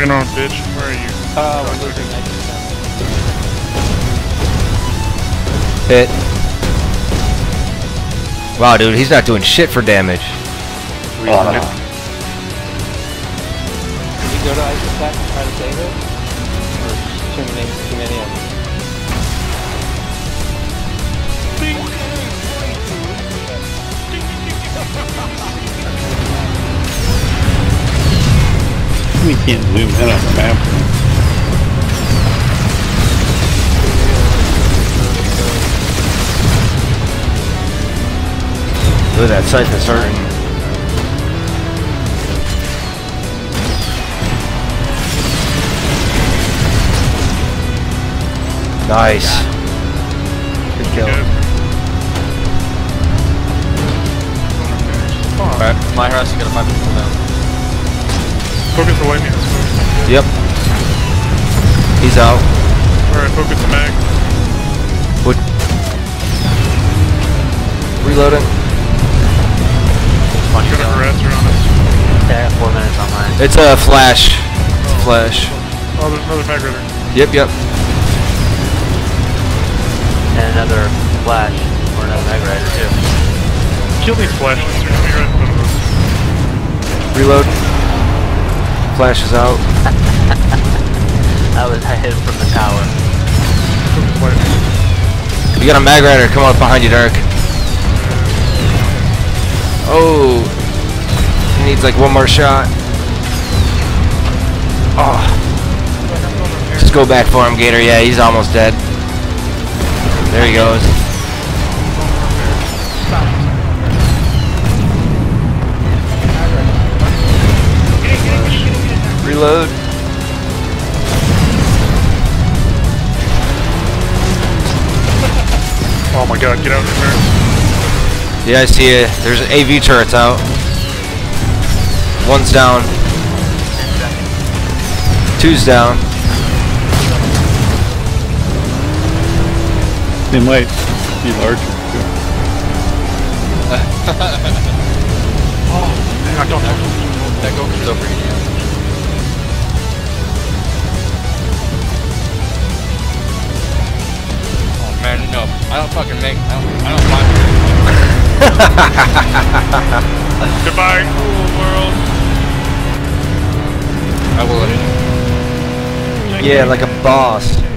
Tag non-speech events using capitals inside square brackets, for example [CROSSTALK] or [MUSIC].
Turn on, bitch. Where are you? Uh, we're losing 90%. Hit. Wow, dude, he's not doing shit for damage. Can you go to ice attack and try to save it? Or too many, too many of them? We can't zoom in on the map. Look at that scythe is hurting. Nice. Good kill. Alright, my house, you got a 5 minute cooldown. Focus the lightning. Yep. He's out. Alright, focus the mag. What? Reloading. Fun, you Got a go. on us. Yeah, 4 minutes on mine. It's a flash. It's a oh. flash. Oh, there's another Magrider. Yep, yep. And another flash, or another Magrider too. Kill these flashes. They're gonna be right in front of us. Reload. Flash is out. That was, I hit from the tower. You got a Magrider. Come up behind you, Dark. Oh. He needs like one more shot. Oh. Just go back for him, Gator. Yeah, he's almost dead. There he goes. Reload. Oh my god, get out of there. Yeah, I see it. There's an AV turrets out. One's down. Two's down. They might be larger. [LAUGHS] Oh, I don't know. That Goku's over here. Fucking make, I don't, I don't buy [LAUGHS] Goodbye, cool world. I will let it. Yeah, like a boss.